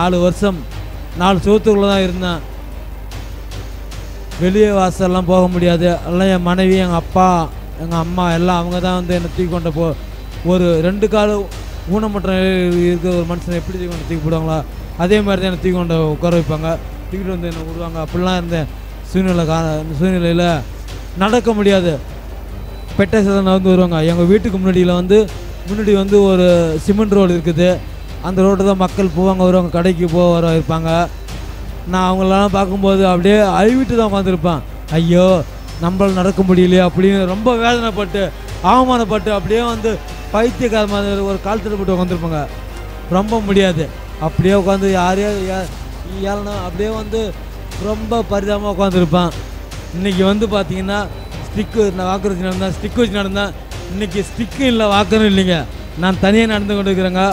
நாலு வருஷம் நாலு சுகத்துக்குள்ளே தான் இருந்தேன். வெளியே வாசல்லாம் போக முடியாது. எல்லாம் என் மனைவி எங்கள் அப்பா எங்கள் அம்மா எல்லாம் அவங்க தான் வந்து என்னை தூக்கி கொண்ட போ ஒரு ரெண்டு கால் ஊனமற்ற நிலையில் இருக்கிற ஒரு மனுஷனை எப்படி தூக்கி கொண்டு தூக்கி போடுவாங்களா? அதே மாதிரி தான் என்னை தூக்கி கொண்டு உட்கார வைப்பாங்க. தூக்கிட்டு வந்து என்னை விடுவாங்க. அப்படிலாம் இருந்தேன். சூழ்நிலை கா சூழ்நிலையில் நடக்க முடியாது. பெட்டை சதனை வந்து வருவாங்க. எங்கள் வீட்டுக்கு முன்னாடியில் வந்து முன்னாடி வந்து ஒரு சிமெண்ட் ரோடு இருக்குது. அந்த ரோட்டு தான் மக்கள் போவாங்க வருவாங்க கடைக்கு போக வர இருப்பாங்க. நான் அவங்களெல்லாம் பார்க்கும்போது அப்படியே அழுவிட்டு தான் உட்காந்துருப்பேன். ஐயோ நம்மளால் நடக்க முடியலையே அப்படின்னு ரொம்ப வேதனைப்பட்டு அவமானப்பட்டு அப்படியே வந்து பைத்தியக்கார மாதிரி ஒரு காலத்தில் போட்டு உட்காந்துருப்பாங்க. ரொம்ப முடியாது. அப்படியே உட்காந்து யாரையோ ஏழனா அப்படியே வந்து ரொம்ப பரிதாபமாக உட்காந்துருப்பேன். இன்றைக்கி வந்து பார்த்தீங்கன்னா ஸ்டிக்கு நான் வாக்கு வச்சு நடந்தேன் ஸ்டிக் வச்சு நடந்தேன். இன்றைக்கி ஸ்டிக்கும் இல்லை வாக்கரும் இல்லைங்க. நான் தனியாக நடந்து கொண்டு இருக்கிறேங்க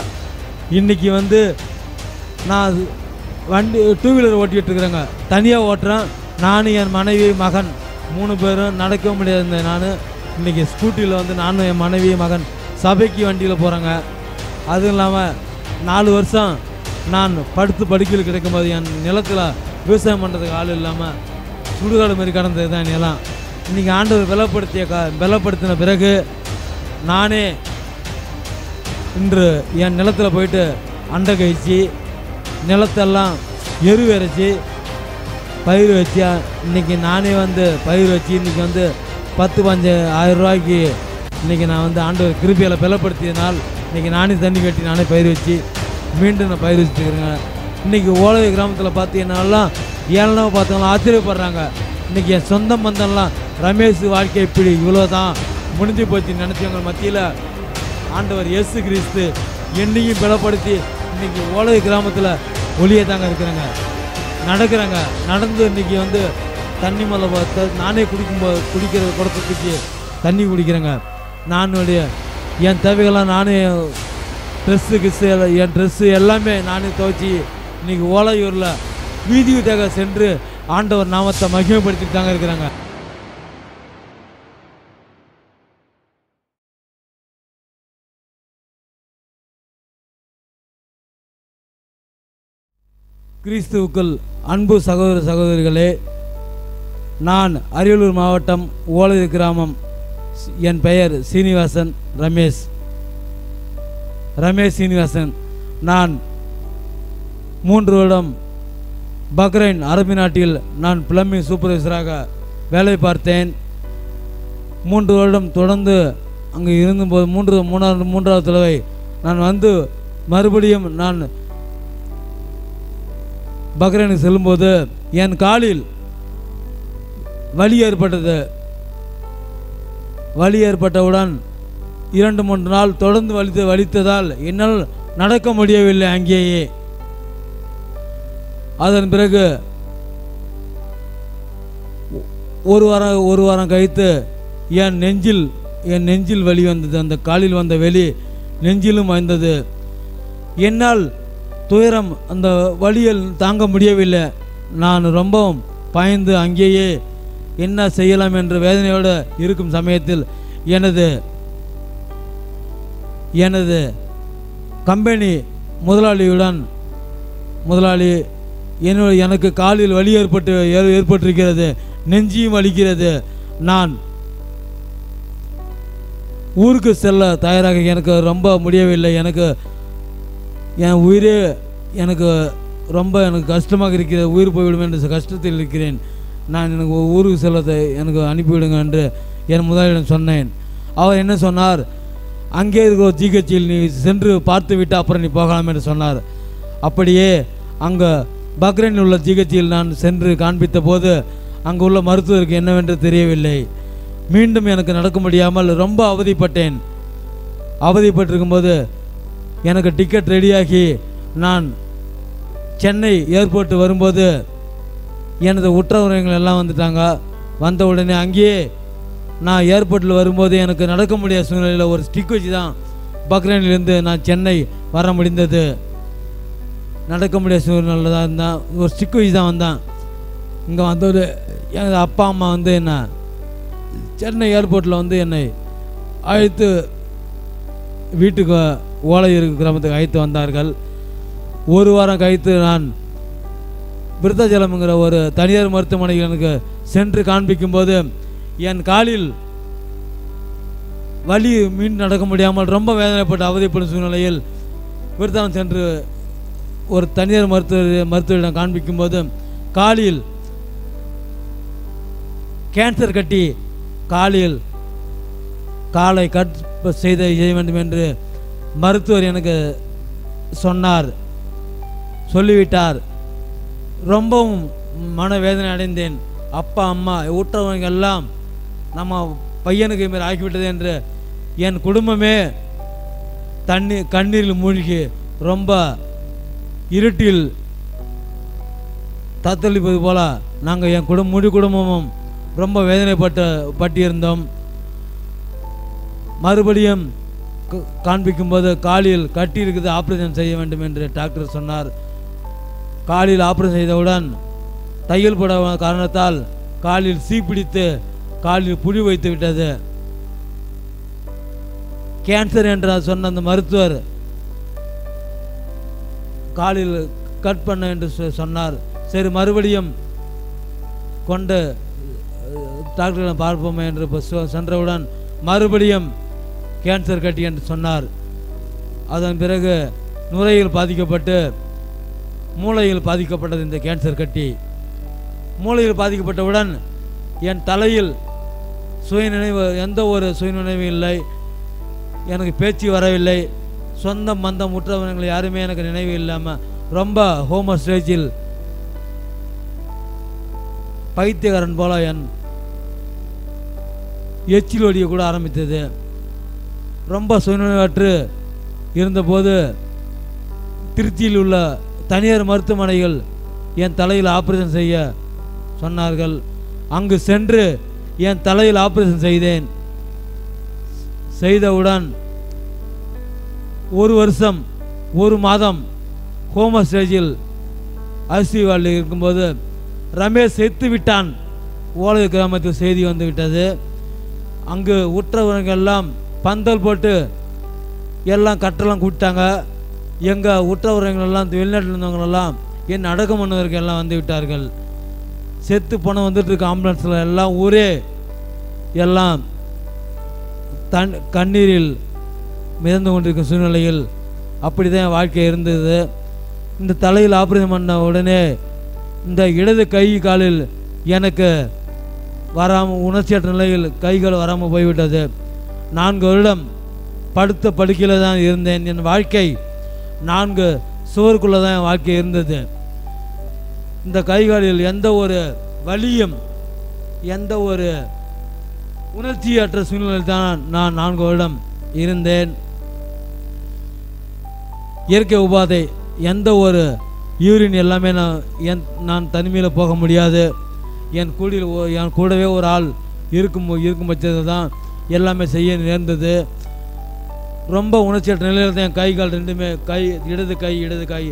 இன்றைக்கி வந்து நான் வண்டி டூ வீலர் ஓட்டிகிட்டு இருக்கிறேங்க தனியாக ஓட்டுறேன். நானும் என் மனைவி மகன் மூணு பேரும் நடக்க முடியாது நான். இன்றைக்கி ஸ்கூட்டியில் வந்து நானும் என் மனைவி மகன் சபைக்கு வண்டியில் போகிறேங்க அதுவும் இல்லாமல் நாலு வருஷம் நான் படுத்து படுக்கையில் கிடைக்கும்போது என் நிலத்தில் விவசாயம் பண்ணுறதுக்கு ஆள் இல்லாமல் சுடுகாடு மாதிரி கடந்தது தான் நிலம் இன்றைக்கி ஆண்டவர் பலப்படுத்திய க பலப்படுத்தின பிறகு நானே இன்று என் நிலத்தில் போயிட்டு அண்டை கழிச்சு நிலத்தெல்லாம் எரு இறைச்சி பயிர் வச்சு இன்றைக்கி நானே வந்து பயிர் வச்சு இன்றைக்கி வந்து பத்து பஞ்சு ஆயிரம் ரூபாய்க்கு இன்றைக்கி நான் வந்து ஆண்டு கிருபியில் பலப்படுத்தியதனால் இன்றைக்கி நானே தண்ணி கட்டி நானே பயிர் வச்சு மீண்டும் நான் பயிர் வச்சுருக்கிறேங்க இன்றைக்கி ஓலை கிராமத்தில் பார்த்தீங்கன்னாலாம் ஏழனவை பார்த்தவங்களாம் ஆச்சரியப்படுறாங்க. இன்றைக்கி என் சொந்த பந்தம்லாம் ரமேஷ் வாழ்க்கை இப்படி இவ்வளோ தான் முடிஞ்சு போச்சு நினச்சவங்க மத்தியில் ஆண்டவர் இயேசு கிறிஸ்து என்னையும் பலப்படுத்தி இன்னைக்கு ஓலை கிராமத்தில் ஒளியே தாங்க இருக்கிறேங்க. நடக்கிறேங்க. நடந்து இன்னைக்கு வந்து தண்ணி மலை பார்த்து நானே குடிக்கும்போது குடிக்கிற குடத்துக்கு தண்ணி குடிக்கிறேங்க. நானுடைய என் தேவைகள்லாம் நானே ட்ரெஸ்ஸு கிஸ்ஸு என் ட்ரெஸ்ஸு எல்லாமே நானே துவைச்சி இன்னைக்கு ஓலையூரில் வீதி வீட்டாக சென்று ஆண்டவர் நாமத்தை மகிமைப்படுத்திட்டு தாங்க இருக்கிறாங்க. கிறிஸ்துவுக்குள் அன்பு சகோதர சகோதரிகளே நான் அரியலூர் மாவட்டம் ஓலதி கிராமம் என் பெயர் சீனிவாசன் ரமேஷ். ரமேஷ் சீனிவாசன் நான் மூன்று வருடம் பக்ரைன் அரபி நாட்டில் நான் பிளம்பிங் சூப்பர்வைசராக வேலை பார்த்தேன். மூன்று வருடம் தொடர்ந்து அங்கு இருந்தபோது மூன்று மூணாவது மூன்றாவது தடவை நான் வந்து மறுபடியும் நான் பக்ரைனுக்கு செல்லும்போது என் காலில் வலி ஏற்பட்டது. வலி ஏற்பட்டவுடன் இரண்டு மூன்று நாள் தொடர்ந்து வலித்து வலித்ததால் என்னால் நடக்க முடியவில்லை அங்கேயே. அதன் பிறகு ஒரு வாரம் ஒரு வாரம் கழித்து என் நெஞ்சில் என் நெஞ்சில் வலி வந்தது. அந்த காலில் வந்த வெளி நெஞ்சிலும் வந்தது. என்னால் துயரம் அந்த வலியில் தாங்க முடியவில்லை. நான் ரொம்பவும் பயந்து அங்கேயே என்ன செய்யலாம் என்று வேதனையோடு இருக்கும் சமயத்தில் எனது எனது கம்பெனி முதலாளியுடன் முதலாளி என்னோட எனக்கு காலில் வலி ஏற்பட்டு ஏற்பட்டிருக்கிறது நெஞ்சியும் வலிக்கிறது. நான் ஊருக்கு செல்ல தயாராக எனக்கு ரொம்ப முடியவில்லை. எனக்கு என் உயிரே எனக்கு ரொம்ப எனக்கு கஷ்டமாக இருக்கிறது உயிர் போய்விடும் என்ற கஷ்டத்தில் இருக்கிறேன். நான் எனக்கு ஊருக்கு செல்லத்தை எனக்கு அனுப்பிவிடுங்க என்று என் முதலாளியிடம் சொன்னேன். அவர் என்ன சொன்னார்? அங்கே இருக்கிற ஜிஹெச்சியில் ஜிஹெச்சில் நீ சென்று பார்த்து விட்டு அப்புறம் நீ போகலாம் என்று சொன்னார். அப்படியே அங்கே பக்ரைனில் உள்ள ஜிஹெச்சில் நான் சென்று காண்பித்த போது அங்கே உள்ள மருத்துவருக்கு என்னவென்று தெரியவில்லை. மீண்டும் எனக்கு நடக்க முடியாமல் ரொம்ப அவதிப்பட்டேன். அவதிப்பட்டிருக்கும்போது எனக்கு டிக்கெட் ரெடியாகி நான் சென்னை ஏர்போர்ட் வரும்போது எனது உற்றவர்கள் எல்லாம் வந்துட்டாங்க. வந்த உடனே அங்கேயே நான் ஏர்போர்ட்டில் வரும்போது எனக்கு நடக்க முடியாத சூழ்நிலையில் ஒரு ஸ்டிக் வச்சு தான் பக்ரைனிலேருந்து நான் சென்னை வர முடிந்தது. நடக்க முடியாத சூழ்நிலை தான் இருந்தேன் ஒரு ஸ்டிக் வச்சு தான் வந்தேன். இங்கே வந்தவர் எனது அப்பா அம்மா வந்து என்ன சென்னை ஏர்போர்ட்டில் வந்து என்னை அழைத்து வீட்டுக்கு ஓலையூர் கிராமத்துக்கு அழைத்து வந்தார்கள். ஒரு வாரம் கழித்து நான் விருத்தாச்சலம்ங்கிற ஒரு தனியார் மருத்துவமனையில் எனக்கு சென்று காண்பிக்கும்போது என் காலில் வலி மீன் நடக்க முடியாமல் ரொம்ப வேதனைப்பட்டு அவதிப்படும் சூழ்நிலையில் விருத்தானம் சென்று ஒரு தனியார் மருத்துவ மருத்துவரிடம் காண்பிக்கும்போது காலில் கேன்சர் கட்டி காலில் காலை கட் செய்த செய்ய வேண்டும் என்று மருத்துவர் எனக்கு சொன்னார் சொல்லிவிட்டார். ரொம்பவும் மனவேதனை அடைந்தேன். அப்பா அம்மா ஊற்றவங்க எல்லாம் நம்ம பையனுக்கு இது மாதிரி ஆக்கிவிட்டது என்று என் குடும்பமே தண்ணி கண்ணீரில் மூழ்கி ரொம்ப இருட்டில் தத்தளிப்பது போல் நாங்கள் என் குடும்ப முழு குடும்பமும் ரொம்ப வேதனைப்பட்ட பட்டிருந்தோம். மறுபடியும் காண்பிக்கும்போது காலில் கட்டி இருக்குது ஆப்ரேஷன் செய்ய வேண்டும் என்று டாக்டர் சொன்னார். காலில் ஆப்ரேஷன் செய்தவுடன் தையல் போட காரணத்தால் காலில் சீ பிடித்து காலில் புழி வைத்து விட்டது. கேன்சர் என்று சொன்ன அந்த மருத்துவர் காலில் கட் பண்ண என்று சொ- சொன்னார். சரி மறுபடியும் கொண்டு டாக்டரை பார்ப்போமே என்று சென்றவுடன் மறுபடியும் கேன்சர் கட்டி என்று சொன்னார். அதன் பிறகு நுரையில் பாதிக்கப்பட்டு மூளையில் பாதிக்கப்பட்டது இந்த கேன்சர் கட்டி. மூளையில் பாதிக்கப்பட்டவுடன் என் தலையில் சுயநினைவு எந்த ஒரு சுயநினைவு இல்லை. எனக்கு பேச்சு வரவில்லை. சொந்த மந்தம் உற்றவர்கள் யாருமே எனக்கு நினைவு இல்லாமல் ரொம்ப ஹோம ஸ்டேஜில் பைத்தியகாரன் போல என் எச்சில் ஒடிய கூட ஆரம்பித்தது. ரொம்ப சுயநலற்று இருந்தபோது திருச்சியில் உள்ள தனியார் மருத்துவமனைகள் என் தலையில் ஆப்ரேஷன் செய்ய சொன்னார்கள். அங்கு சென்று என் தலையில் ஆப்ரேஷன் செய்தேன். செய்தவுடன் ஒரு வருஷம் ஒரு மாதம் ஹோம ஸ்டேஜில் அரிசி வாழ் இருக்கும்போது ரமேஷ் செத்து விட்டான். ஓலை கிராமத்தில் செய்தி வந்துவிட்டது. அங்கு உற்றவர்கள் எல்லாம் பந்தல் போட்டு எல்லாம் கட்டெல்லாம் கூப்பிட்டாங்க. எங்கள் உற்றவரங்களெல்லாம் வெளிநாட்டில் இருந்தவங்களெல்லாம் என் அடக்கம் பண்ணுவதற்கு எல்லாம் வந்து விட்டார்கள். செத்து பணம் வந்துட்டுருக்கு ஆம்புலன்ஸில் எல்லாம் ஊரே. எல்லாம் தன் கண்ணீரில் மிதந்து கொண்டிருக்கும் சூழ்நிலையில் அப்படி தான் என் வாழ்க்கை இருந்தது. இந்த தலையில் ஆபரேஷன் பண்ண உடனே இந்த இடது கை காலில் எனக்கு வராமல் உணர்ச்சியற்ற நிலையில் கைகள் வராமல் போய்விட்டது. நான்கு வருடம் படுத்த படுக்கையில் தான் இருந்தேன். என் வாழ்க்கை நான்கு சுவருக்குள்ளே தான் என் வாழ்க்கை இருந்தது. இந்த கைகாலில் எந்த ஒரு வழியும் எந்த ஒரு உணர்ச்சியற்ற சூழ்நிலையில் தான் நான் நான்கு வருடம் இருந்தேன். இயற்கை உபாதை எந்த ஒரு யூரின் எல்லாமே நான் என் நான் தனிமையில் போக முடியாது. என் கூடியில் என் கூடவே ஒரு ஆள் இருக்கும் இருக்கும் பட்சத்தில் தான் எல்லாமே செய்ய நேர்ந்தது. ரொம்ப உணர்ச்சியற்ற நிலையில் தான் என் கை கால் ரெண்டுமே கை இடது கை இடது கை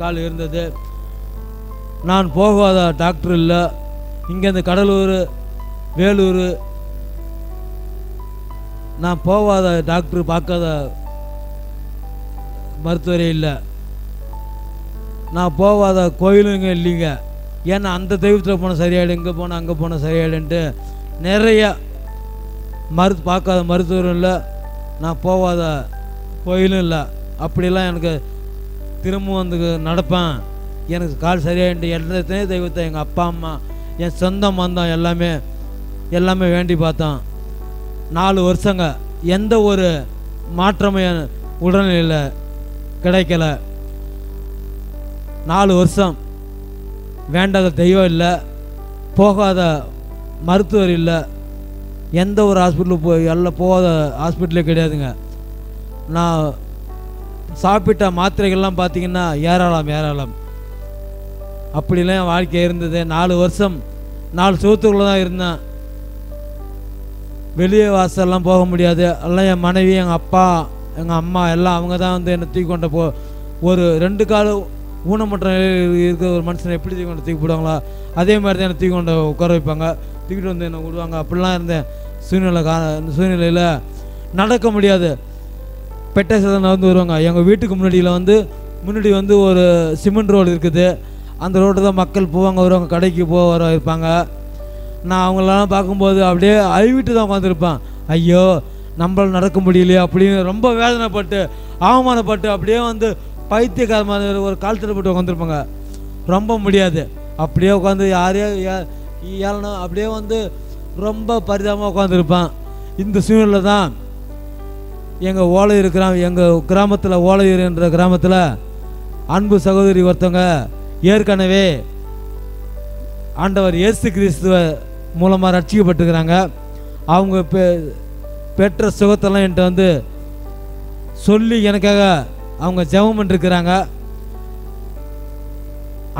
கால் இருந்தது. நான் போகாத டாக்டர் இல்லை. இங்கேருந்து கடலூர் வேலூர். நான் போகாத டாக்டர் பார்க்காத மருத்துவரே இல்லை. நான் போகாத கோயிலுங்க இல்லைங்க. ஏன்னா அந்த தெய்வத்தில் போனால் சரியாயிடும் இங்கே போனால் அங்கே போனால் சரியாயிடுன்ட்டு நிறைய மரு பார்க்காத மருத்துவரும் இல்லை. நான் போகாத கோயிலும் இல்லை. அப்படிலாம் எனக்கு திரும்ப வந்து நடப்பேன். எனக்கு கால் சரியாயிட்டு எத்தனை தெய்வத்தை எங்கள் அப்பா அம்மா என் சொந்த மந்தம் எல்லாமே. எல்லாமே வேண்டி பார்த்தோம். நாலு வருஷங்க. எந்த ஒரு மாற்றமும் என் உடல்நிலையில் கிடைக்கல. நாலு வருஷம். வேண்டாத தெய்வம் இல்லை. போகாத மருத்துவர் இல்லை. எந்த ஒரு ஹாஸ்பிட்டலுக்கு போய் எல்லாம் போகாத ஹாஸ்பிட்டலே கிடையாதுங்க. நான் சாப்பிட்ட மாத்திரைகள்லாம் பார்த்தீங்கன்னா ஏராளம் ஏராளம். அப்படிலாம் என் வாழ்க்கை இருந்தது. நாலு வருஷம் நாலு சுகத்துக்குள்ளே தான் இருந்தேன். வெளியே வாசல்லாம் போக முடியாது. எல்லாம் என் மனைவி எங்கள் அப்பா எங்கள் அம்மா எல்லாம் அவங்க தான் வந்து என்னை தூக்கி கொண்ட போ ஒரு ரெண்டு கால ஊனமற்ற நிலையில் இருக்கிற ஒரு மனுஷனை எப்படி தூக்கி கொண்டு தூக்கி போடுவாங்களா? அதே மாதிரி தான் என்னை தூக்கி கொண்டு உட்கார வைப்பாங்க. தூக்கிட்டு வந்து என்னை விடுவாங்க. அப்படிலாம் இருந்தேன். சூழ்நிலை கா சூழ்நிலையில் நடக்க முடியாது. பெட்டை சேதம் நடந்து வருவாங்க. எங்கள் வீட்டுக்கு முன்னாடியில் வந்து முன்னாடி வந்து ஒரு சிமெண்ட் ரோடு இருக்குது. அந்த ரோடு தான் மக்கள் போவாங்க வருவாங்க கடைக்கு போக வர இருப்பாங்க நான் அவங்களெல்லாம் பார்க்கும்போது அப்படியே அழுவிட்டு தான் உட்காந்துருப்பேன். ஐயோ நம்மளால் நடக்க முடியலையே அப்படின்னு ரொம்ப வேதனைப்பட்டு அவமானப்பட்டு அப்படியே வந்து பைத்தியக்கார மாதிரி ஒரு காலத்தில் போட்டு உட்காந்துருப்பாங்க. ரொம்ப முடியாது. அப்படியே உட்காந்து யாரையோ ஏ- ஏழனோ அப்படியே வந்து ரொம்ப பரிதாபமாக உட்காந்துருப்பான் இந்த சூழ்நிலை தான் எங்கள் ஓலையூர் கிராம எங்கள் கிராமத்தில் ஓலையூர் என்ற கிராமத்தில் அன்பு சகோதரி ஒருத்தவங்க ஏற்கனவே ஆண்டவர் இயேசு கிறிஸ்துவ மூலமாக ரட்சிக்கப்பட்டிருக்கிறாங்க. அவங்க பெ பெற்ற சுகத்தெல்லாம் என்கிட்ட வந்து சொல்லி எனக்காக அவங்க ஜெபம் பண்ணிருக்கிறாங்க.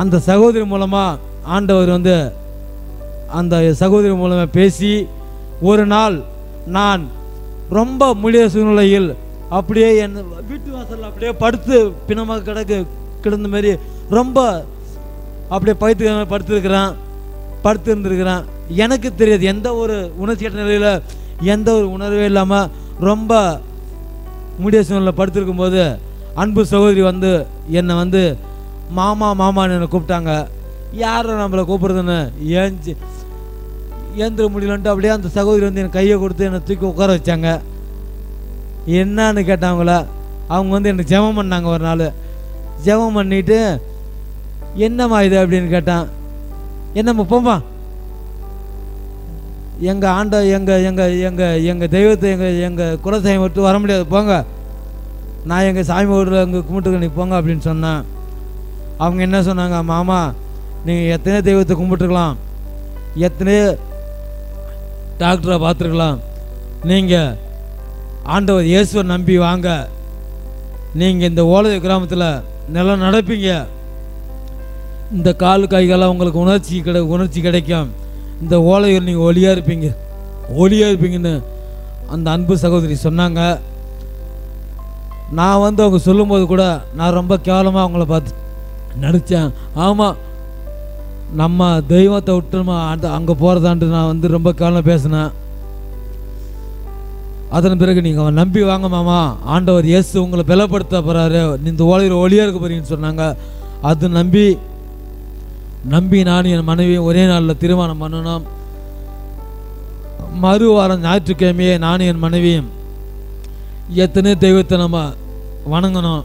அந்த சகோதரி மூலமாக ஆண்டவர் வந்து அந்த சகோதரி மூலமாக பேசி ஒரு நாள் நான் ரொம்ப முடிய சூழ்நிலையில் அப்படியே என் வீட்டு வாசலில் அப்படியே படுத்து பிணமாக கிடக்கு கிடந்த மாதிரி ரொம்ப அப்படியே பைத்து படுத்துருக்கிறேன் படுத்து இருந்திருக்கிறேன் எனக்கு தெரியாது எந்த ஒரு உணர்ச்சியற்ற நிலையில் எந்த ஒரு உணர்வே இல்லாமல் ரொம்ப முடிய சூழ்நிலை படுத்திருக்கும் போது அன்பு சகோதரி வந்து என்னை வந்து மாமா மாமான்னு என்னை கூப்பிட்டாங்க. யாரை நம்மளை கூப்பிடுதுன்னு ஏஞ்சி ஏந்திர முடியலன்ட்டு அப்படியே அந்த சகோதரி வந்து எனக்கு கையை கொடுத்து என்னை தூக்கி உட்கார வச்சாங்க. என்னன்னு கேட்டாங்கள? அவங்க வந்து எனக்கு ஜெபம் பண்ணாங்க ஒரு நாள். ஜெபம் பண்ணிட்டு என்னம்மா இது? அப்படின்னு கேட்டான். என்னம்மா போம்மா. எங்கள் ஆண்ட எங்கள் எங்கள் எங்கள் எங்கள் தெய்வத்தை எங்கள் எங்கள் குலதெய்வம் விட்டு வர முடியாது. போங்க. நான் எங்கள் சாமி ஊரில் எங்கள் கும்பிட்டுக்க நீ போங்க அப்படின்னு சொன்னேன். அவங்க என்ன சொன்னாங்க? மாமா நீங்கள் எத்தனை தெய்வத்தை கும்பிட்டுருக்கலாம். எத்தனையோ டாக்டரை பார்த்துருக்கலாம். நீங்கள் ஆண்டவர் இயேசுவை நம்பி வாங்க. நீங்கள் இந்த ஓலை கிராமத்தில் நல்லா நடப்பீங்க. இந்த கால் கைகளாக உங்களுக்கு உணர்ச்சி கிடை உணர்ச்சி கிடைக்கும். இந்த ஓலையில் நீங்கள் ஒளியாக இருப்பீங்க. ஒளியாக இருப்பீங்கன்னு அந்த அன்பு சகோதரி சொன்னாங்க. நான் வந்து அவங்க சொல்லும்போது கூட நான் ரொம்ப கேவலமாக அவங்கள பார்த்து நடித்தேன் ஆமாம் நம்ம தெய்வத்தை விட்டுமா அந்த அங்கே போகிறதாண்டு நான் வந்து ரொம்ப காலம் பேசினேன். அதன் பிறகு நீங்கள் நம்பி வாங்க மாமா. ஆண்டவர் இயேசு உங்களை பலப்படுத்த போகிறாரு இந்த ஓலையில் ஒளியாக இருக்க போறீங்கன்னு சொன்னாங்க. அது நம்பி நம்பி நான் என் மனைவியும் ஒரே நாளில் திருமணம் பண்ணணும். மறு வாரம் ஞாயிற்றுக்கிழமையே நானும் என் மனைவியும் எத்தனையோ தெய்வத்தை நம்ம வணங்கணும்.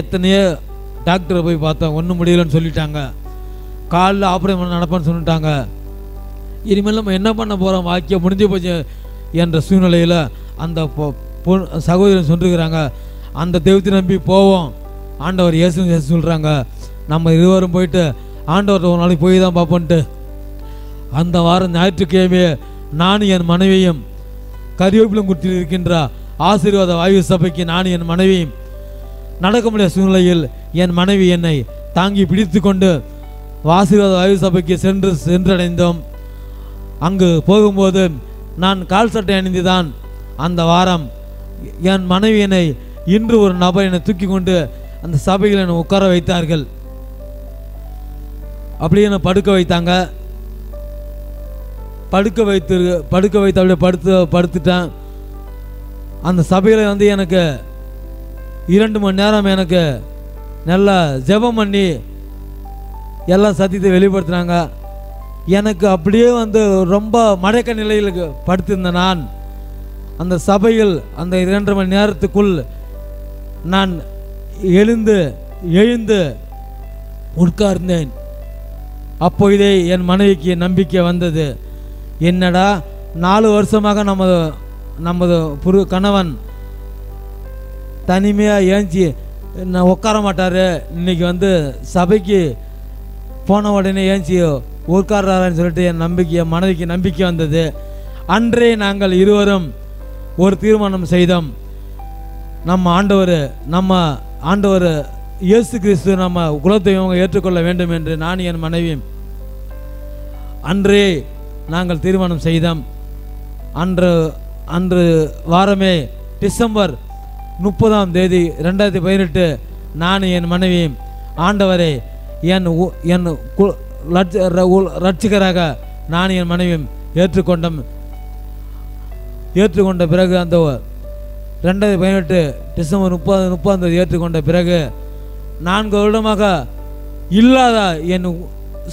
எத்தனையோ டாக்டரை போய் பார்த்தோம். ஒன்றும் முடியலன்னு சொல்லிட்டாங்க. காலில் ஆப்ரேஷன் பண்ண நடப்பேன்னு சொல்லிட்டாங்க. இனிமேல் நம்ம என்ன பண்ண போகிறோம் வாக்கியம் முடிஞ்சு போச்சு என்ற சூழ்நிலையில் அந்த பொ- பொ- சகோதரன் சொல்லிருக்கிறாங்க அந்த தெய்வத்தை நம்பி போவோம். ஆண்டவர் இயேசு சொல்கிறாங்க நம்ம இருவரும் போயிட்டு ஆண்டவர்கிட்ட ஒரு நாளைக்கு போய் தான் பார்ப்போன்ட்டு. அந்த வாரம் ஞாயிற்றுக்கிழமையே நானும் என் மனைவியும் கரிவேப்பிலங்குட்டியில் இருக்கின்ற ஆசீர்வாத வாயு சபைக்கு நானும் என் மனைவியும் நடக்க முடியாத சூழ்நிலையில் என் மனைவி என்னை தாங்கி பிடித்து கொண்டு ஆசீர்வாத வாயு சபைக்கு சென்று சென்றடைந்தோம். அங்கு போகும்போது நான் கால் சட்டை அணிந்துதான் அந்த வாரம் என் மனைவியனை இன்று ஒரு நபர் என்னை தூக்கி கொண்டு அந்த சபையில் என்னை உட்கார வைத்தார்கள். அப்படியே என்னை படுக்க வைத்தாங்க. படுக்க வைத்து படுக்க வைத்து அப்படியே படுத்து படுத்துட்டேன். அந்த சபையில் வந்து எனக்கு இரண்டு மணி நேரம் எனக்கு நல்லா ஜெபம் பண்ணி எல்லா சத்தியத்தை வெளிப்படுத்துனாங்க. எனக்கு அப்படியே வந்து ரொம்ப மடக்க நிலையில் படுத்திருந்த நான் அந்த சபையில் அந்த இரண்டு மணி நேரத்துக்குள் நான் எழுந்து எழுந்து உட்கார்ந்தேன். அப்பொழுதே என் மனைவிக்கு நம்பிக்கை வந்தது. என்னடா நாலு வருஷமாக நமது நமது புரு கணவன் தனிமையாக ஏஞ்சி நான் உட்கார மாட்டார். இன்னைக்கு வந்து சபைக்கு போன உடனே ஏஞ்சி உட்கார்றாருன்னு சொல்லிட்டு என் நம்பிக்கை என் மனைவிக்கு நம்பிக்கை வந்தது. அன்றே நாங்கள் இருவரும் ஒரு தீர்மானம் செய்தோம். நம்ம ஆண்டவர் நம்ம ஆண்டவர் இயேசு கிறிஸ்து நம்ம குலதெய்வம் ஏற்றுக்கொள்ள வேண்டும் என்று நான் என் மனைவியும் அன்றே நாங்கள் தீர்மானம் செய்தோம். அன்று அன்று வாரமே டிசம்பர் முப்பதாம் தேதி ரெண்டாயிரத்தி பதினெட்டு நான் என் மனைவியும் ஆண்டவரை என் உ- என் கு- லட்ச- ர- ரட்சிகராக நான் என் மனைவியும் ஏற்றுக்கொண்டோம். ஏற்றுக்கொண்ட பிறகு அந்த ரெண்டாயிரத்தி பதினெட்டு டிசம்பர் முப்பது முப்பதாம் தேதி ஏற்றுக்கொண்ட பிறகு நான்கு வருடமாக இல்லாத என்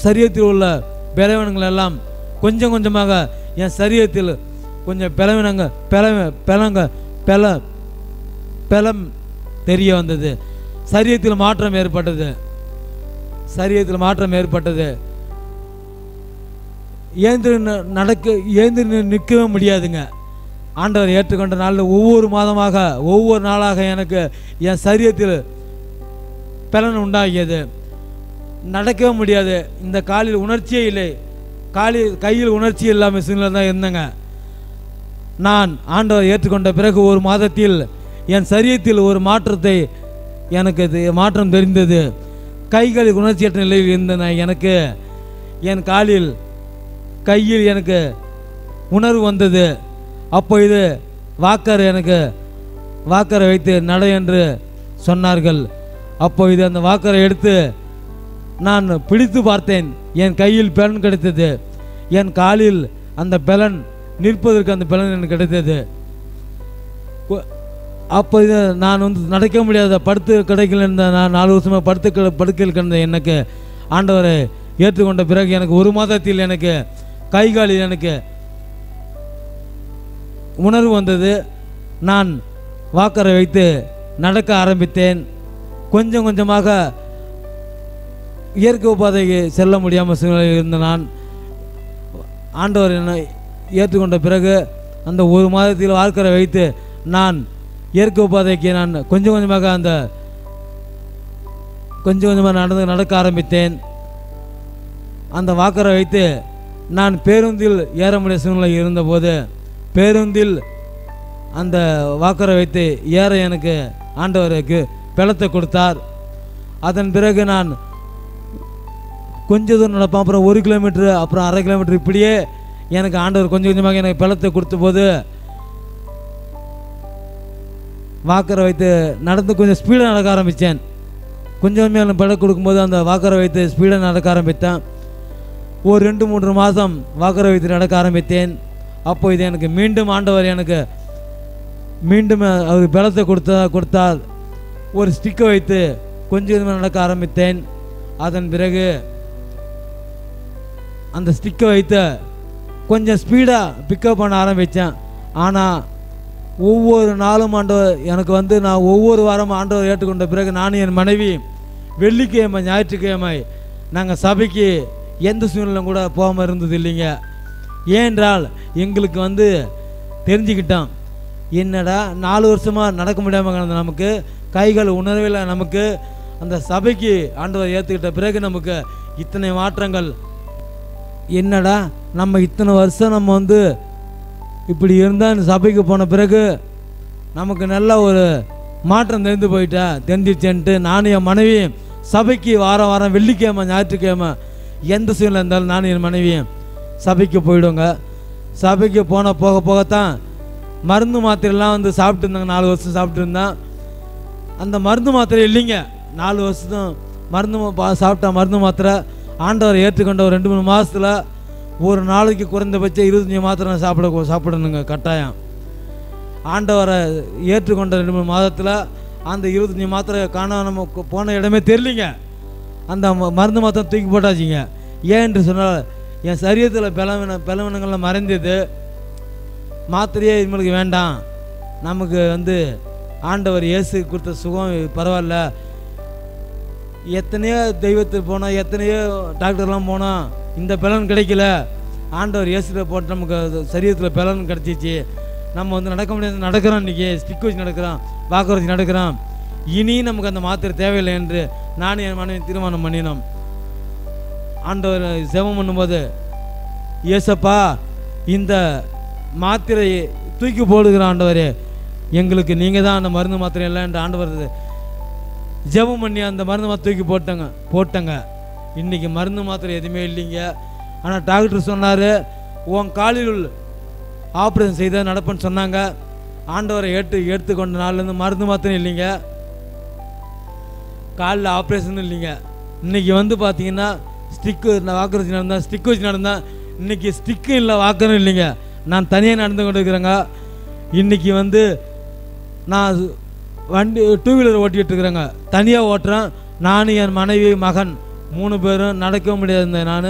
சரீரத்தில் உள்ள பலவீனங்கள் எல்லாம் கொஞ்சம் கொஞ்சமாக என் சரீரத்தில் கொஞ்சம் பலவீனங்க பல பலங்க பல பலம் தெரிய வந்தது. சரீரத்தில் மாற்றம் ஏற்பட்டது. சரீரத்தில் மாற்றம் ஏற்பட்டது. ஏந்திர நடக்க ஏந்திர நிற்கவே முடியாதுங்க. ஆண்டவர் ஏற்றுக்கொண்ட நாளில் ஒவ்வொரு மாதமாக ஒவ்வொரு நாளாக எனக்கு என் சரீரத்தில் பலன் உண்டாகியது. நடக்கவே முடியாது. இந்த காலில் உணர்ச்சியே இல்லை. காலில் கையில் உணர்ச்சி இல்லாமல் சூழ்நிலை தான் இருந்தேங்க. நான் ஆண்டவர் ஏற்றுக்கொண்ட பிறகு ஒரு மாதத்தில் என் சரீரத்தில் ஒரு மாற்றத்தை எனக்கு இது மாற்றம் தெரிந்தது. கைகளில் உணர்ச்சியற்ற நிலையில் இருந்தன. எனக்கு என் காலில் கையில் எனக்கு உணர்வு வந்தது. அப்போ இது வாக்கர் எனக்கு வாக்கரை வைத்து நட என்று சொன்னார்கள். அப்போ இது அந்த வாக்கரை எடுத்து நான் பிடித்து பார்த்தேன். என் கையில் பலன் கிடைத்தது. என் காலில் அந்த பலன் நிற்பதற்கு அந்த பலன் எனக்கு கிடைத்தது. அப்போ இது நான் வந்து நடக்க முடியாத படுத்து கிடைக்கல இருந்த நான் நாலு வருஷமாக படுத்து கிட- படுக்கையில் கிடந்த எனக்கு ஆண்டவரை ஏற்றுக்கொண்ட பிறகு எனக்கு ஒரு மாதத்தில் எனக்கு கை காலில் எனக்கு உணர்வு வந்தது. நான் வாக்கரை வைத்து நடக்க ஆரம்பித்தேன். கொஞ்சம் கொஞ்சமாக இயற்கை உபாதைக்கு செல்ல முடியாமல் சூழ்நிலையில் இருந்த நான் ஆண்டவர் என்னை ஏற்றுக்கொண்ட பிறகு அந்த ஒரு மாதத்தில் வாக்கரை வைத்து நான் இயற்கை உபாதைக்கு நான் கொஞ்சம் கொஞ்சமாக அந்த கொஞ்சம் கொஞ்சமாக நடந்து நடக்க ஆரம்பித்தேன். அந்த வாக்கரை வைத்து நான் பேருந்தில் ஏற முடிய சூழ்நிலை இருந்தபோது பேருந்தில் அந்த வாக்கரை வைத்து ஏற எனக்கு ஆண்டவருக்கு பிளத்தை கொடுத்தார். அதன் பிறகு நான் கொஞ்ச தூரம் நடப்பேன் அப்புறம் ஒரு கிலோமீட்டர் அப்புறம் அரை கிலோமீட்டர் இப்படியே எனக்கு ஆண்டவர் கொஞ்சம் கொஞ்சமாக எனக்கு பிளத்தை கொடுத்த போது வாக்கரை வைத்து நடந்து கொஞ்சம் ஸ்பீடாக நடக்க ஆரம்பித்தேன். கொஞ்சம் கொஞ்சமாக எனக்கு கொடுக்கும்போது அந்த வாக்கரை வைத்து ஸ்பீடாக நடக்க ஆரம்பித்தேன். ஒரு ரெண்டு மூன்று மாதம் வாக்கரை வைத்து நடக்க ஆரம்பித்தேன். அப்போ இது எனக்கு மீண்டும் ஆண்டவர் எனக்கு மீண்டும் அவர் பலத்தை கொடுத்தா கொடுத்தார். ஒரு ஸ்டிக்கை வைத்து கொஞ்சம் கொஞ்சமாக நடக்க ஆரம்பித்தேன். அதன் பிறகு அந்த ஸ்டிக்கை வைத்து கொஞ்சம் ஸ்பீடாக பிக்கப் பண்ண ஆரம்பித்தேன். ஆனால் ஒவ்வொரு நாளும் ஆண்டவர் எனக்கு வந்து நான் ஒவ்வொரு வாரமும் ஆண்டவர் ஏற்றுக்கொண்ட பிறகு நானும் என் மனைவி வெள்ளிக்கிழமை ஞாயிற்றுக்கிழமை நாங்கள் சபைக்கு எந்த சூழ்நிலையும் கூட போகாமல் இருந்தது இல்லைங்க. ஏனென்றால் எங்களுக்கு வந்து தெரிஞ்சுக்கிட்டோம் என்னடா நாலு வருஷமாக நடக்க முடியாமல் கிடந்த நமக்கு கைகள் உணர்வில் நமக்கு அந்த சபைக்கு ஆண்டவர் ஏற்றுக்கிட்ட பிறகு நமக்கு இத்தனை மாற்றங்கள். என்னடா நம்ம இத்தனை வருஷம் நம்ம வந்து இப்படி இருந்தால் சபைக்கு போன பிறகு நமக்கு நல்ல ஒரு மாற்றம் தெரிந்து போயிட்டா? தெரிஞ்சிச்சேன்ட்டு நானும் என் மனைவியும் சபைக்கு வாரம் வாரம் வெள்ளிக்கிழமை ஞாயிற்றுக்கிழமை எந்த சூழ்நிலை இருந்தாலும் நானும் என் மனைவியும் சபைக்கு போயிடுங்க சபைக்கு போன போக போகத்தான் மருந்து மாத்திரைலாம் வந்து சாப்பிட்டு இருந்தாங்க. நாலு வருஷம் சாப்பிட்டு இருந்தேன். அந்த மருந்து மாத்திரை இல்லைங்க. நாலு வருஷம் மருந்து பா- சாப்பிட்ட மருந்து மாத்திரை ஆண்டவர் ஏற்றுக்கொண்ட ஒரு ரெண்டு மூணு மாதத்தில் ஒரு நாளைக்கு குறைந்தபட்சம் இருபத்தஞ்சி மாத்திரை சாப்பிட சாப்பிடணுங்க கட்டாயம். ஆண்டவரை ஏற்றுக்கொண்ட ரெண்டு மூணு மாதத்தில் அந்த இருபத்தஞ்சி மாத்திரை காண நம்ம போன இடமே தெரியலிங்க. அந்த ம- மருந்து மாத்திரம் தூக்கி போட்டாச்சுங்க. ஏன் என்று சொன்னால் என் சரீரத்தில் பலவீன பலவீனங்கள்லாம் மறைந்தது. மாத்திரையே இவங்களுக்கு வேண்டாம். நமக்கு வந்து ஆண்டவர் இயேசு கொடுத்த சுகம் பரவாயில்ல. எத்தனையோ தெய்வத்துக்கு போனோம் எத்தனையோ டாக்டர்லாம் போனோம் இந்த பலன் கிடைக்கல. ஆண்டவர் இயேசுல போட்டு நமக்கு அது சரீரத்தில் பலன் கிடச்சிச்சு. நம்ம வந்து நடக்க முடியாது நடக்கிறோம் இன்றைக்கி ஸ்டிக் வச்சு நடக்கிறோம். வாக்கு வச்சு நடக்கிறோம். இனி நமக்கு அந்த மாத்திரை தேவையில்லை என்று நானும் என் மனைவி தீர்மானம் பண்ணினோம். ஆண்டவர் சேவம் பண்ணும்போது ஏசப்பா இந்த மாத்திரையை தூக்கி போடுகிற ஆண்டவரே எங்களுக்கு நீங்கள் தான் அந்த மருந்து மாத்திரை இல்லை என்று ஆண்டவர் ஜெபம் பண்ணி அந்த மருந்து மாத்திரை தூக்கி போட்டங்க போட்டங்க. இன்றைக்கி மருந்து மாத்திரை எதுவுமே இல்லைங்க. ஆனால் டாக்டர் சொன்னார் உன் காலில் ஆப்ரேஷன் செய்த நடப்புன்னு சொன்னாங்க. ஆண்டவரை ஏற்று எடுத்துக்கொண்ட நாள்லேருந்து மருந்து மாத்திரை இல்லைங்க. காலில் ஆப்ரேஷன் இல்லைங்க. இன்றைக்கி வந்து பார்த்தீங்கன்னா ஸ்டிக்கு வாக்கு வச்சு நடந்தேன் ஸ்டிக் வச்சு நடந்தேன் இன்றைக்கி ஸ்டிக்கும் இல்லை வாக்கரும் இல்லைங்க. நான் தனியாக நடந்து கொண்டு இருக்கிறேங்க இன்றைக்கி வந்து நான் வண்டி டூ வீலர் ஓட்டிகிட்டு இருக்கிறேங்க தனியாக ஓட்டுறேன். நானும் என் மனைவி மகன் மூணு பேரும் நடக்க இருந்தேன் நான்.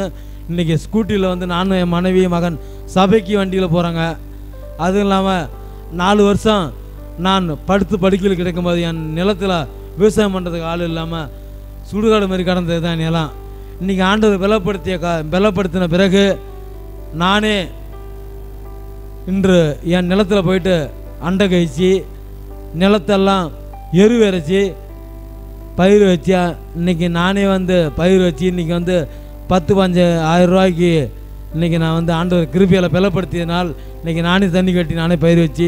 இன்றைக்கி ஸ்கூட்டியில் வந்து நானும் என் மனைவி மகன் சபைக்கு வண்டியில் போகிறாங்க அதுவும் இல்லாமல் நாலு வருஷம் நான் படுத்து படுக்கையில் கிடைக்கும்போது என் நிலத்தில் விவசாயம் பண்ணுறதுக்கு ஆள் இல்லாமல் சுடுகாடு மாதிரி கடந்தது தான் நிலம். இன்றைக்கி ஆண்டவர் பலப்படுத்திய க பலப்படுத்தின பிறகு நானே இன்று என் நிலத்தில் போயிட்டு அண்டை கழிச்சு நிலத்தெல்லாம் எரு இறைச்சி பயிர் வச்சு இன்றைக்கி நானே வந்து பயிர் வச்சு இன்றைக்கி வந்து பத்து பஞ்சு ஆயிரம் ரூபாய்க்கு இன்றைக்கி நான் வந்து ஆண்டவர் கிருபியில் பலப்படுத்தியதனால் இன்றைக்கி நானே தண்ணி கட்டி நானே பயிர் வச்சு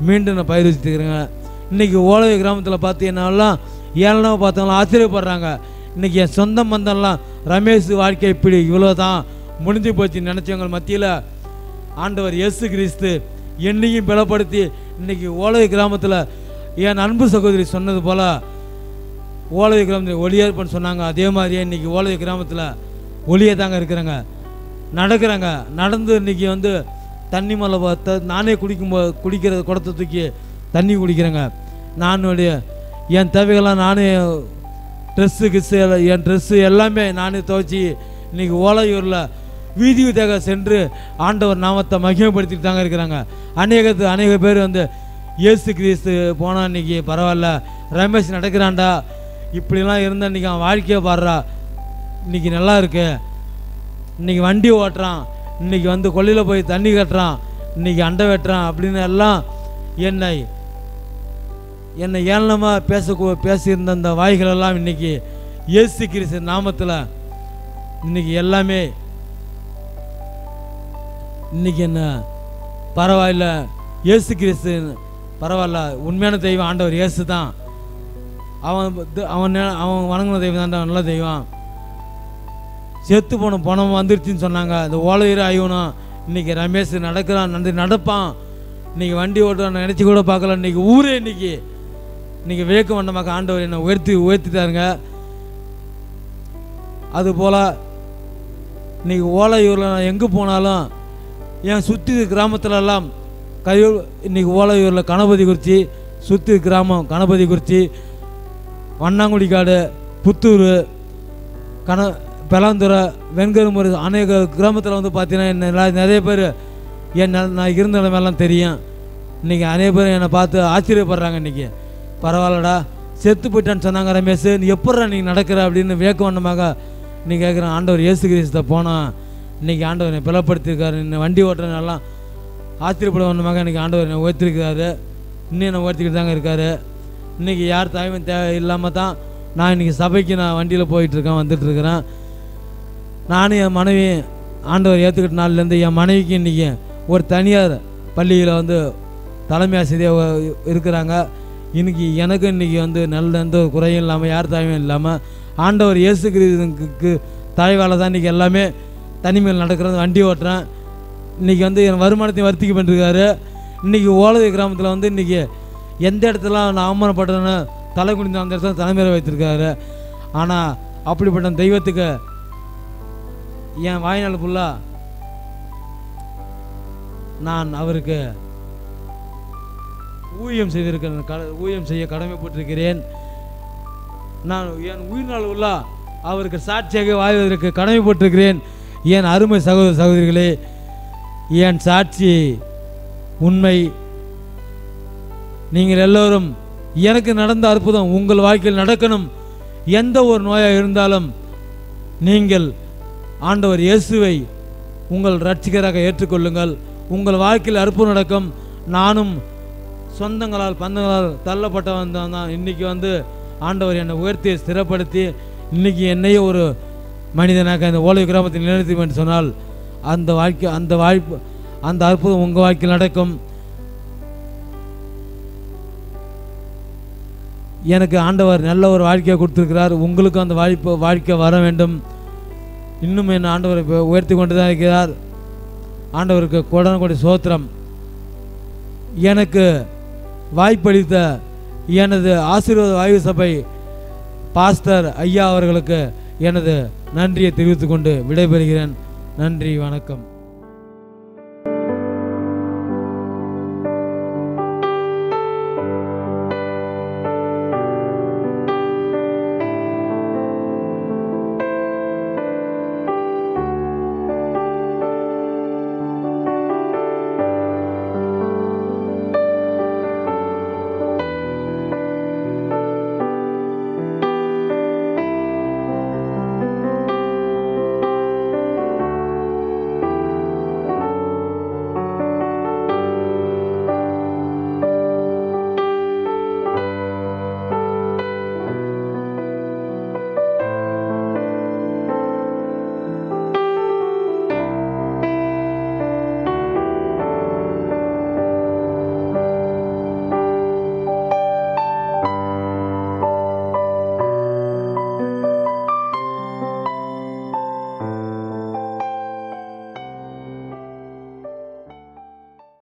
மீண்டும் நான் பயிர் வச்சுருக்கிறேங்க இன்றைக்கி ஓலவை கிராமத்தில் பார்த்தீங்கன்னாலாம் ஏழனவை பார்த்தவங்களாம் ஆச்சரியப்படுறாங்க. இன்றைக்கி என் சொந்த பந்தம்லாம் ரமேஷ் வாழ்க்கை இப்படி இவ்வளோ தான் முடிஞ்சு போச்சு நினச்சவங்க மத்தியில் ஆண்டவர் இயேசு கிறிஸ்து என்னையும் பலப்படுத்தி இன்றைக்கி ஓலவை கிராமத்தில் என் அன்பு சகோதரி சொன்னது போல் ஓலவை கிராமத்தில் ஒளியேற்பன்னு சொன்னாங்க. அதே மாதிரியே இன்னைக்கு ஓலவை கிராமத்தில் ஒளியே தாங்க இருக்கிறாங்க. நடக்கிறாங்க. நடந்து இன்னைக்கு வந்து தண்ணி மலை பார்த்த நானே குடிக்கும் குடிக்கிற குடத்தை தூக்கி தண்ணி குடிக்கிறேங்க. நானுடைய என் தேவைகள்லாம் நானே ட்ரெஸ்ஸு கிஸ்ஸு எல்லாம் என் ட்ரெஸ்ஸு எல்லாமே நானே துவைச்சி இன்றைக்கி ஓலையூரில் வீதி வீதியாக சென்று ஆண்டவர் நாமத்தை மகிமைப்படுத்திட்டு தாங்க இருக்கிறாங்க. அநேகத்து அநேக பேர் வந்து இயேசு கிறிஸ்து போனால் இன்னைக்கு பரவாயில்ல ரமேஷ் நடக்கிறான்டா. இப்படிலாம் இருந்தால் இன்றைக்கி அவன் வாழ்க்கையை பாடுறா. இன்னைக்கு நல்லா இருக்கு. இன்னைக்கு வண்டி ஓட்டுறான். இன்னைக்கு வந்து கொல்லையில் போய் தண்ணி கட்டுறான். இன்னைக்கு அண்டை வெட்டுறான் அப்படின்னு எல்லாம் என்னை என்னை ஏளனமாக பேச பேசியிருந்த அந்த வாய்கள் எல்லாம் இன்னைக்கு இயேசு கிறிஸ்து நாமத்தில் இன்னைக்கு எல்லாமே இன்னைக்கு என்ன? பரவாயில்ல. இயேசு கிறிஸ்து பரவாயில்ல. உண்மையான தெய்வம் ஆண்டவர் இயேசு தான் அவன் த- அவன் அவன் வணங்கின தெய்வம் தான் நல்ல தெய்வம். செத்து போன பணம் வந்துருச்சுன்னு சொன்னாங்க. இந்த ஓலையிற ஆகணும் இன்னைக்கு ரமேஷ் நடக்கிறான் நன்றி நடப்பான். இன்னைக்கு வண்டி ஓட்டுறான் நினச்சி கூட பார்க்கல. இன்னைக்கு ஊரே இன்னைக்கு. இன்னைக்கு விவேக மண்டமாக ஆண்டவர் என்னை உயர்த்தி உயர்த்திட்டாருங்க. அதுபோல் இன்னைக்கு ஓலையூரில் நான் எங்கே போனாலும் என் சுற்றி கிராமத்துலலாம் கையூ இன்னைக்கு ஓலையூரில் கணபதி குறிச்சி சுற்றி கிராமம் கணபதி குறிச்சி வண்ணாங்குடி காடு புத்தூர் கண பெலாந்துறை வெண்கருமுறை அநேக கிராமத்தில் வந்து பார்த்தீங்கன்னா என்ன நிறைய பேர் என் நான் இருந்த இடமெல்லாம் தெரியும். இன்றைக்கி அநேக பேர் என்னை பார்த்து ஆச்சரியப்படுறாங்க இன்றைக்கி பரவாயில்லடா செத்து போயிட்டான்னு சொன்னாங்க ரமேஷ் நீ எப்பட்றா நீ நடக்கிற அப்படின்னு வேக்கவண்ணமாக நீ கேட்குறேன் ஆண்டவர் இயேசு கிரீஸ்த போனோம் இன்றைக்கி ஆண்டவர் என்னை பலப்படுத்தியிருக்காரு. இன்னும் வண்டி ஓட்டுறதுனாலாம் ஆத்திரப்பட ஒன்றுமாக இன்றைக்கி ஆண்டவர் என்னை உயர்த்திருக்கிறாரு இன்னும் என்னை உயர்த்திக்கிட்டு தாங்க இருக்காரு. இன்றைக்கி யார் தாய்மையும் தேவை இல்லாமல் தான் நான் இன்றைக்கி சபைக்கு நான் வண்டியில் போயிட்டுருக்கேன் வந்துட்டுருக்கிறேன் நானும் என் மனைவி ஆண்டவர் ஏற்றுக்கிட்ட நாள்லேருந்து என் மனைவிக்கு இன்றைக்கி ஒரு தனியார் பள்ளியில் வந்து தலைமை ஆசிரியர் இருக்கிறாங்க. இன்றைக்கி எனக்கு இன்றைக்கி வந்து நல்ல எந்த குறையும் இல்லாமல் யார் தாய்மையும் இல்லாமல் ஆண்டவர் இயேசு கிறிஸ்துக்கு தலைவால தான் இன்றைக்கி எல்லாமே தனிமையில் நடக்கிறது வண்டி ஓட்டுறேன். இன்றைக்கி வந்து என் வருமானத்தையும் வர்த்திக்கு பண்ணிருக்காரு இன்றைக்கி ஓலதை கிராமத்தில் வந்து இன்றைக்கி எந்த இடத்துல நான் அவமானப்பட்டேன்னு தலை குனிந்து அந்த இடத்துல தலைமையில் வைத்திருக்காரு. ஆனால் அப்படிப்பட்ட தெய்வத்துக்கு என் வாய்நாள் ஃபுல்லாக நான் அவருக்கு ஊழியம் செய்திருக்கிறேன். கட ஊழியம் செய்ய கடமைப்பட்டிருக்கிறேன். நான் என் உயிர்நாள் உள்ள அவருக்கு சாட்சியாக வாழ்வதற்கு கடமைப்பட்டிருக்கிறேன். என் அருமை சகோதர சகோதரிகளே என் சாட்சி உண்மை. நீங்கள் எல்லோரும் எனக்கு நடந்த அற்புதம் உங்கள் வாழ்க்கையில் நடக்கணும். எந்த ஒரு நோயாக இருந்தாலும் நீங்கள் ஆண்டவர் இயேசுவை உங்கள் ரட்சிகராக ஏற்றுக்கொள்ளுங்கள். உங்கள் வாழ்க்கையில் அற்புதம் நடக்கும். நானும் சொந்தங்களால் பந்தங்களால் தள்ளப்பட்டவன் தான். தான் இன்றைக்கி வந்து ஆண்டவர் என்னை உயர்த்தி ஸ்திரப்படுத்தி இன்றைக்கி என்னையே ஒரு மனிதனாக இந்த ஓலை கிராமத்தை நிலைநிறுத்தும் என்று சொன்னால் அந்த வாழ்க்கை அந்த வாய்ப்பு அந்த அற்புதம் உங்கள் வாழ்க்கையில் நடக்கும். எனக்கு ஆண்டவர் நல்ல ஒரு வாழ்க்கையை கொடுத்துருக்கிறார். உங்களுக்கும் அந்த வாய்ப்பு வாழ்க்கை வர வேண்டும். இன்னும் என் ஆண்டவர் இப்போ உயர்த்தி கொண்டு தான் இருக்கிறார். ஆண்டவருக்கு கொடான கொடி சோத்திரம். எனக்கு வாய்ப்பளித்த எனது ஆசீர்வாத வாயு சபை பாஸ்டர் ஐயா அவர்களுக்கு எனது நன்றியை தெரிவித்துக்கொண்டு விடைபெறுகிறேன். நன்றி வணக்கம்.